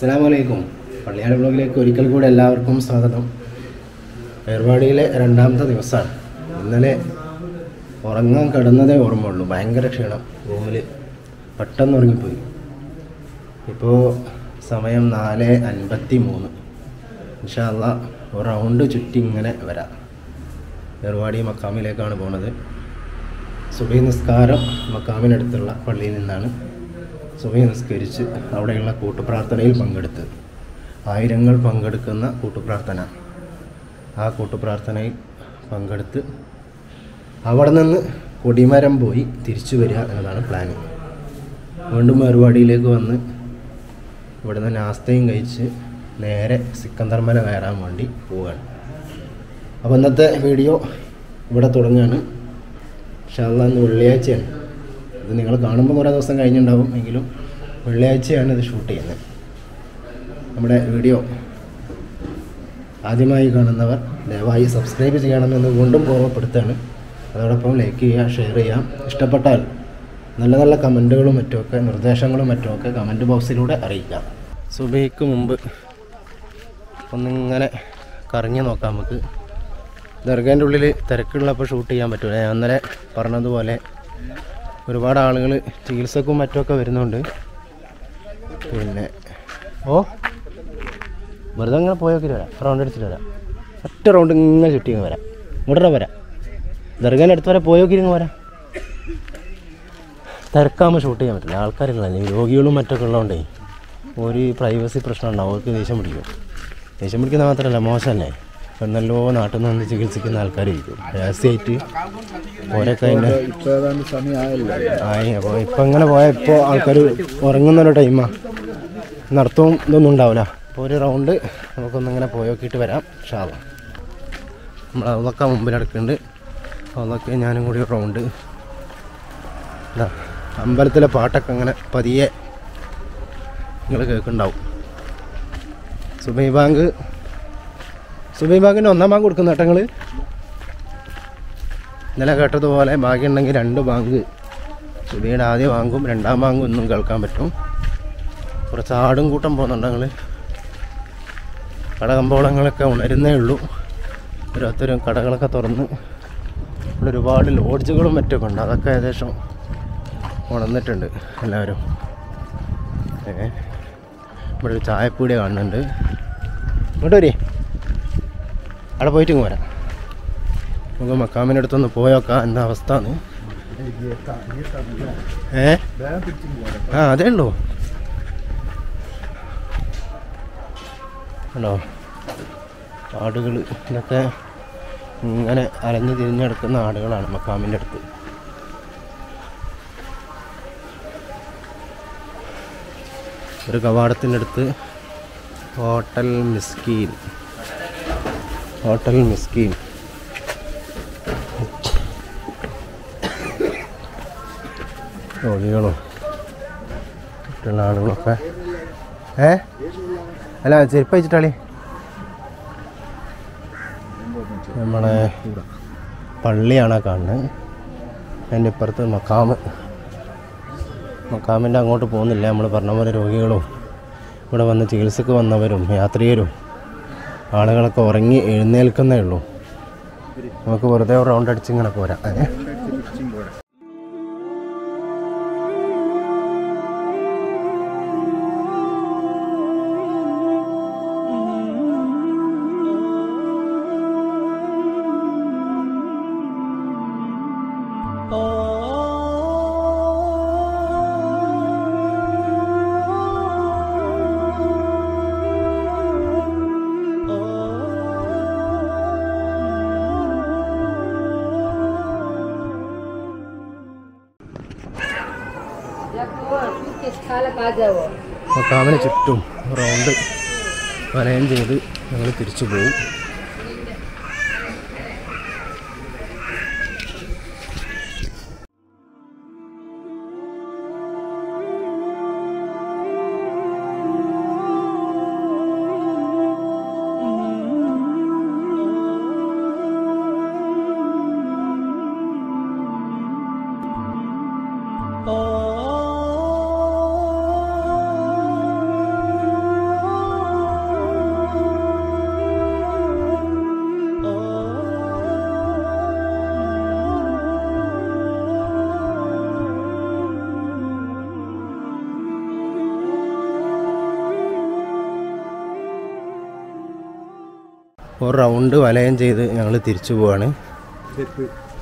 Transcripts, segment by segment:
അസ്സാം വലൈക്കും പള്ളിയാട് ബ്ലോഗിലേക്ക് ഒരിക്കൽ കൂടെ എല്ലാവർക്കും സ്വാഗതം. പരിപാടിയിലെ രണ്ടാമത്തെ ദിവസമാണ്. ഇന്നലെ ഉറങ്ങാൻ കിടന്നതേ ഓർമ്മയുള്ളൂ. ഭയങ്കര ക്ഷീണം. റൂമിൽ പെട്ടെന്ന് ഉറങ്ങിപ്പോയി. ഇപ്പോൾ സമയം നാല് അൻപത്തി മൂന്ന് ഇൻഷാല്ല ഒരു റൗണ്ട് ചുറ്റി ഇങ്ങനെ വരാം. ഏർവാടി മക്കാമിലേക്കാണ് പോണത്. സുബൈ നിസ്കാരം മക്കാമിനടുത്തുള്ള പള്ളിയിൽ നിന്നാണ്. സുബൈ നിസ്കരിച്ച് അവിടെയുള്ള കൂട്ടുപ്രാർത്ഥനയിൽ പങ്കെടുത്ത് ആയിരങ്ങൾ പങ്കെടുക്കുന്ന കൂട്ടുപ്രാർത്ഥന. ആ കൂട്ടുപ്രാർത്ഥനയിൽ പങ്കെടുത്ത് അവിടെ നിന്ന് കൊടിമരം പോയി തിരിച്ചു വരിക എന്നതാണ് പ്ലാന് വീണ്ടും മറുപടിയിലേക്ക് വന്ന് ഇവിടുന്ന് നാസ്തയും കഴിച്ച് നേരെ സിക്കന്ദർ മല കയറാൻ വേണ്ടി പോവുകയാണ്. അപ്പോൾ ഇന്നത്തെ വീഡിയോ ഇവിടെ തുടങ്ങുകയാണ്. ഷാള്ള ഇന്ന് വെള്ളിയാഴ്ചയാണ്. ഇത് നിങ്ങൾ കാണുമ്പോൾ കുറേ ദിവസം കഴിഞ്ഞിട്ടുണ്ടാവും. എങ്കിലും വെള്ളിയാഴ്ചയാണ് ഇത് ഷൂട്ട് ചെയ്യുന്നത്. നമ്മുടെ വീഡിയോ ആദ്യമായി കാണുന്നവർ ദയവായി സബ്സ്ക്രൈബ് ചെയ്യണമെന്ന് വീണ്ടും ഓർമ്മപ്പെടുത്താണ് അതോടൊപ്പം ലൈക്ക് ചെയ്യുക ഷെയർ ചെയ്യാം ഇഷ്ടപ്പെട്ടാൽ നല്ല നല്ല കമന്റുകളും മറ്റുമൊക്കെ നിർദ്ദേശങ്ങളും മറ്റുമൊക്കെ കമന്റ് ബോക്സിലൂടെ അറിയിക്കാം സുബൈക്ക് മുമ്പ് ഒന്നിങ്ങനെ കറങ്ങി നോക്കാം നമുക്ക്. ദർഗേന്റെ ഉള്ളിൽ തിരക്കുള്ളപ്പോൾ ഷൂട്ട് ചെയ്യാൻ പറ്റില്ല ഞാൻ അന്നേരം പറഞ്ഞതുപോലെ ഒരുപാട് ആളുകൾ ചികിത്സക്കും മറ്റുമൊക്കെ വരുന്നുണ്ട്. പിന്നെ ഓ വെറുതെ അങ്ങനെ പോയൊക്കെ വരാം. റൗണ്ട് അടിച്ചിട്ട് വരാം. ഒറ്റ റൗണ്ട് ഇങ്ങനെ ചുറ്റി വരാം. ഇങ്ങോട്ട് വരാം ദർഗേന്റെ അടുത്ത് വരെ പോയൊക്കെ ഇരുന്ന് വരാം. തിരക്കാകുമ്പോൾ ഷൂട്ട് ചെയ്യാൻ പറ്റില്ല. ആൾക്കാരുകളല്ലേ ഈ രോഗികളും മറ്റൊക്കെ ഉള്ളതുകൊണ്ടേ ഒരു പ്രൈവസി പ്രശ്നം ഉണ്ടാവും. അവർക്ക് ദേഷ്യം പിടിക്കും. ദേഷ്യം പിടിക്കുന്ന മാത്രമല്ല മോശമല്ലേ? എന്നല്ലോ നാട്ടിൽ നിന്ന് ചികിത്സിക്കുന്ന ആൾക്കാരായിരിക്കും. രഹസ്യമായിട്ട് ഓരോക്കെ അതിന്റെ ആയി അപ്പോൾ ഇപ്പം ഇങ്ങനെ പോയാൽ ഇപ്പോൾ ആൾക്കാർ ഉറങ്ങുന്ന ഒരു ടൈമാണ് നടത്തവും ഇതൊന്നും ഉണ്ടാവില്ല. അപ്പോൾ ഒരു റൗണ്ട് നമുക്കൊന്നിങ്ങനെ പോയി നോക്കിയിട്ട് വരാം ഷാവ നമ്മൾ അതൊക്കെ മുമ്പിൽ നടക്കുന്നുണ്ട്. അതൊക്കെ ഞാനും കൂടി റൗണ്ട്. ഇതാ അമ്പലത്തിലെ പാട്ടൊക്കെ അങ്ങനെ പതിയെ നിങ്ങൾ കേൾക്കുന്നുണ്ടാവും. സുബൈ ബാങ്ക് സുബൈ ബാങ്കിന്റെ ഒന്നാം ബാങ്ക് കൊടുക്കുന്ന കേട്ടോ നിങ്ങൾ ഇന്നലെ കേട്ടതുപോലെ ഭാഗ്യമുണ്ടെങ്കിൽ രണ്ട് ബാങ്ക്. സുബിയുടെ ആദ്യ ബാങ്കും രണ്ടാം ബാങ്കും ഒന്നും കേൾക്കാൻ പറ്റും. കുറച്ച് ആടും കൂട്ടം പോകുന്നുണ്ട് ഞങ്ങൾ കടകമ്പോളങ്ങളൊക്കെ ഉണരുന്നേ ഉള്ളൂ. ഓരോരുത്തരും കടകളൊക്കെ തുറന്ന്. ഇവിടെ ഒരുപാട് ലോഡ്ജുകളും മറ്റൊക്കെ ഉണ്ട്. അതൊക്കെ ഏകദേശം ഉണർന്നിട്ടുണ്ട് എല്ലാവരും. ഇവിടെ ഒരു ചായപ്പൂടി കാണുന്നുണ്ട്. ഇങ്ങോട്ട് വരേ. അവിടെ പോയിട്ട് ഇങ്ങ് വരാം. നമുക്ക് മക്കാമിന്റെ അടുത്തൊന്ന് പോയോക്കാം എന്താ അവസ്ഥ ഏ? ആ അതേ ഉള്ളൂ. ഹലോ ആടുകൾ ഇതൊക്കെ ഇങ്ങനെ അലഞ്ഞു തിരിഞ്ഞെടുക്കുന്ന ആടുകളാണ് മക്കാമിന്റെ അടുത്ത്. ഒരു കവാടത്തിന്റെ അടുത്ത് ഹോട്ടൽ മിസ്കീൻ. ഹോട്ടൽ മിസ്കീൻ. രോഗികളും മറ്റുള്ള ആളുകളൊക്കെ ഏ? അല്ല ചെരുപ്പ് വെച്ചിട്ടാളി. നമ്മളെ പള്ളിയാണ് കാണുന്നത് അതിന്റെ ഇപ്പുറത്ത് മക്കാമ് മക്കാമിന്റെ അങ്ങോട്ട് പോകുന്നില്ല. നമ്മൾ പറഞ്ഞ പോലെ രോഗികളും ഇവിടെ വന്ന് ചികിത്സക്ക് വന്നവരും യാത്രികരും. ആളുകളൊക്കെ ഉറങ്ങി എഴുന്നേൽക്കുന്നേ ഉള്ളൂ. നമുക്ക് വെറുതെ റൗണ്ട് അടിച്ച് ഇങ്ങനെ പോരാം. ഏ മക്കാമിന് ചുറ്റും റൗണ്ട് വലയം ചെയ്ത് ഞങ്ങൾ തിരിച്ചു പോകും ഒരു റൗണ്ട് വലയം ചെയ്ത് ഞങ്ങൾ തിരിച്ചു പോവാണ്.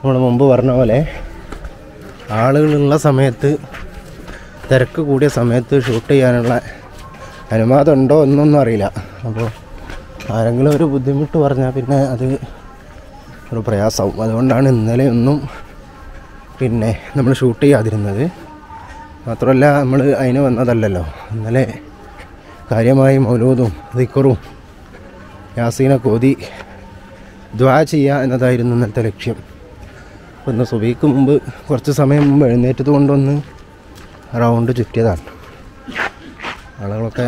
നമ്മൾ മുമ്പ് പറഞ്ഞ പോലെ ആളുകളുള്ള സമയത്ത് തിരക്ക് കൂടിയ സമയത്ത് ഷൂട്ട് ചെയ്യാനുള്ള അനുവാദം ഉണ്ടോ എന്നൊന്നും അറിയില്ല. അപ്പോൾ ആരെങ്കിലും ഒരു ബുദ്ധിമുട്ട് പറഞ്ഞാൽ പിന്നെ അത് ഒരു പ്രയാസമാവും അതുകൊണ്ടാണ് ഇന്നലെ ഒന്നും പിന്നെ നമ്മൾ ഷൂട്ട് ചെയ്യാതിരുന്നത്. മാത്രമല്ല നമ്മൾ അതിന് വന്നതല്ലല്ലോ. ഇന്നലെ കാര്യമായി മൗലൂദും ദിക്കറും യാസീനൊക്കെ കോതി ദ്വാ ചെയ്യുക എന്നതായിരുന്നു ഇന്നത്തെ ലക്ഷ്യം. അപ്പോൾ ഇന്ന് സുബീക്ക് മുമ്പ് കുറച്ച് സമയം മുമ്പ് എഴുന്നേറ്റത് കൊണ്ടൊന്ന് റൗണ്ട് ചുറ്റിയതാണ്. ആളുകളൊക്കെ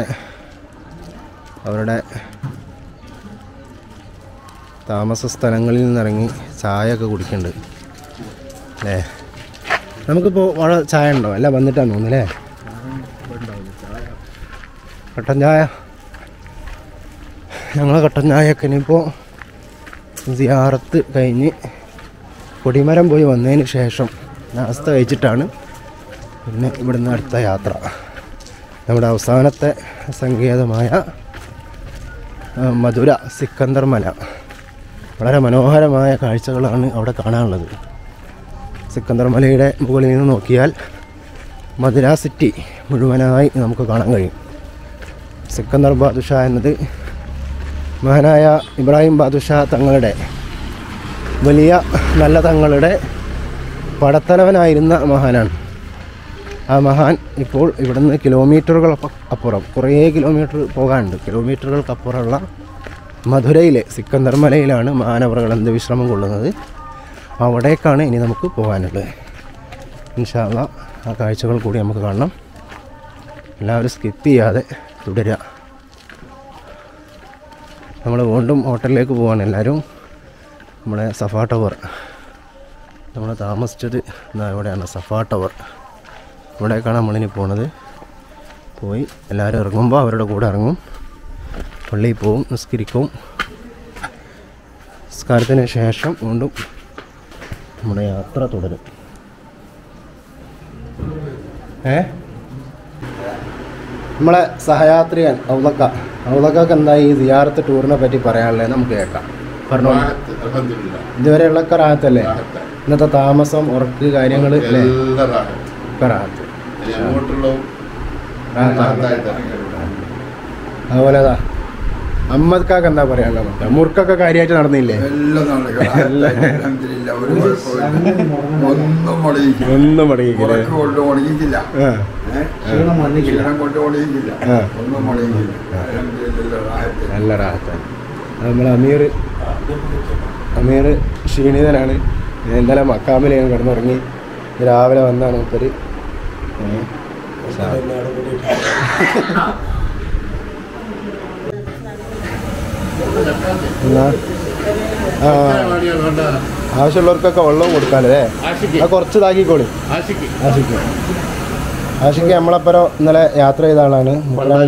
അവരുടെ താമസ സ്ഥലങ്ങളിൽ നിന്നിറങ്ങി ചായ ഒക്കെ കുടിക്കുന്നുണ്ട് അല്ലേ? നമുക്കിപ്പോൾ വള ചായ ഉണ്ടോ? അല്ല വന്നിട്ടാണ് തോന്നുന്നല്ലേ കട്ടൻ ചായ. ഞങ്ങൾ കട്ടനായക്കനിപ്പോൾ സിയാറത്ത് കഴിഞ്ഞ് കൊടിമരം പോയി വന്നതിന് ശേഷം നാസ്ത കഴിച്ചിട്ടാണ് പിന്നെ ഇവിടുന്ന് അടുത്ത യാത്ര. നമ്മുടെ അവസാനത്തെ സങ്കേതമായ മധുര സിക്കന്ദർ മല. വളരെ മനോഹരമായ കാഴ്ചകളാണ് അവിടെ കാണാനുള്ളത്. സിക്കന്ദർ മലയുടെ മുകളിൽ നിന്ന് നോക്കിയാൽ മധുര സിറ്റി മുഴുവനായി നമുക്ക് കാണാൻ കഴിയും. സിക്കന്ദർ ബാദുഷ എന്നത് മഹാനായ ഇബ്രാഹിം ബാദുഷാ തങ്ങളുടെ വലിയ നല്ല തങ്ങളുടെ പടത്തലവനായിരുന്ന മഹാനാണ്. ആ മഹാൻ ഇപ്പോൾ ഇവിടുന്ന് കിലോമീറ്ററുകൾ അപ്പുറം കുറേ കിലോമീറ്റർ പോകാനുണ്ട്. കിലോമീറ്ററുകൾക്കപ്പുറമുള്ള മധുരയിലെ സിക്കന്ദർ മലയിലാണ് മഹാനവറുകൾ അന്ത്യവിശ്രമം കൊള്ളുന്നത്. അവിടേക്കാണ് ഇനി നമുക്ക് പോകാനുള്ളത്. ഇൻഷാല്ല ആ കാഴ്ചകൾ കൂടി നമുക്ക് കാണണം. എല്ലാവരും സ്കിപ്പ് ചെയ്യാതെ തുടരുക നമ്മൾ വീണ്ടും ഹോട്ടലിലേക്ക് പോവാണ് എല്ലാവരും നമ്മുടെ സഫാ ടവർ. നമ്മൾ താമസിച്ചത് ഇതാ ഇവിടെയാണ് സഫാ ടവർ. ഇവിടേക്കാണ് നമ്മളിനി പോണത്. പോയി എല്ലാവരും ഇറങ്ങുമ്പോൾ അവരുടെ കൂടെ ഇറങ്ങും. പള്ളിയിൽ പോവും നിസ്കരിക്കും. നിസ്കാരത്തിന് ശേഷം വീണ്ടും നമ്മുടെ യാത്ര തുടരും. ഏ? നമ്മളെ സഹയാത്രികൻ ഔലക്ക ഔലക്കൊക്കെ എന്താ ഈ സിയാറത്ത് ടൂറിനെ പറ്റി പറയാനുള്ളത് നമുക്ക് കേൾക്കാം. പറഞ്ഞു റാഹത്ത്, അൽഹംദുലില്ലാ. ഇതുവരെയുള്ള റാഹത്തല്ലേ? റാഹത്ത്. ഇന്നത്തെ താമസം ഉറക്ക് കാര്യങ്ങൾ അല്ലേ? ഒക്കെ റാഹത്ത്. അതുപോലെ അതാ. അമ്മദ് കാക്ക് എന്താ പറയാനുള്ളത് നമുക്ക്? മുറുക്കൊക്കെ കാര്യമായിട്ട് നടന്നില്ലേ? ഒന്നും മുടങ്ങിക്കില്ല. ക്ഷീണം റാഹത്ത്. നല്ല റാഹത്താണ് നമ്മൾ അമീർ അമീർ ക്ഷീണിതനാണ് എന്തായാലും ഞാൻ കിടന്നുറങ്ങി. രാവിലെ വന്നാണ് മുപ്പര്. ആവശ്യമുള്ളവർക്കൊക്കെ വെള്ളവും കൊടുക്കാല്ലേ കുറച്ച് താങ്ങിക്കോളി ആഷിക്ക് ആഷിക്ക് നമ്മളപ്പുറം ഇന്നലെ യാത്ര ചെയ്ത ആളാണ്. വെള്ളം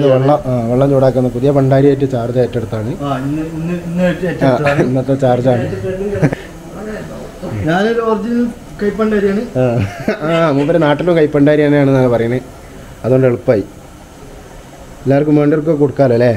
വെള്ളം ചൂടാക്കുന്നത് പുതിയ ഭണ്ടാരിയായിട്ട് ചാർജ് ഏറ്റെടുത്താണ്. ഇന്നത്തെ ചാർജാണ്. ഞാനൊരു ഒറിജിനൽ കൈപ്പണ്ടരിയാണ്. ആ മൂപ്പര് നാട്ടിലും കൈപ്പണ്ടാരി തന്നെയാണെന്നാണ് പറയുന്നത്. അതുകൊണ്ട് എളുപ്പമായി എല്ലാവർക്കും വേണ്ടവർക്കൊക്കെ കൊടുക്കാമല്ലോ അല്ലേ?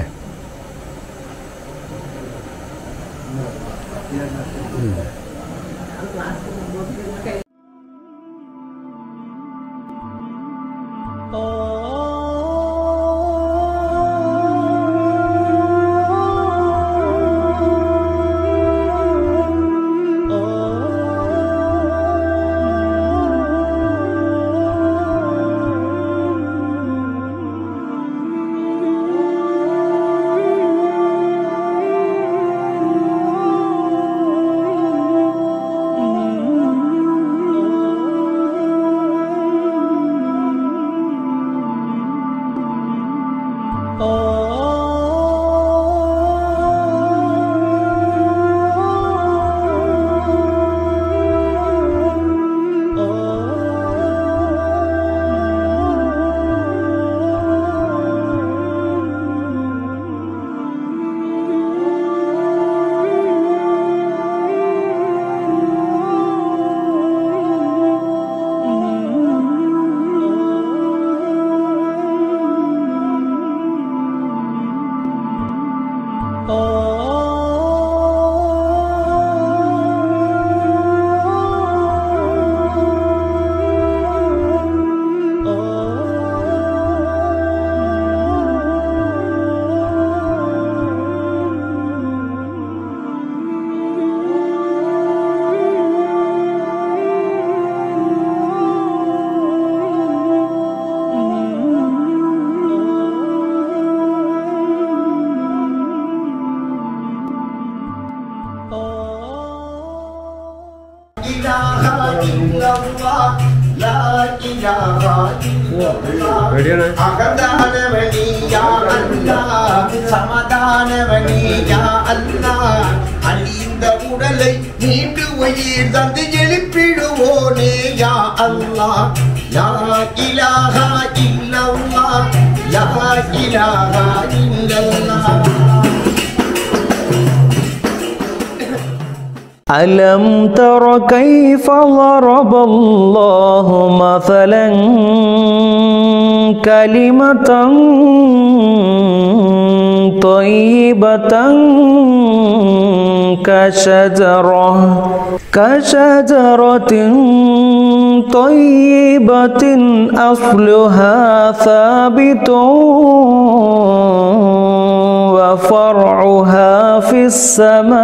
அகதானவனியா அல்லா சமதானவனியா அல்லா அழிந்த உடலை மீண்டு உயிர் தந்து எழுப்பிடுவோனே யா அல்லா யா இலாகா இல்லல்லா யா இலாகா இல்லல்லா ألم تر كيف ضرب الله مثلا كلمة طيبة كشجرة كشجرة طيبة أصلها ثابت وفرعها في السماء.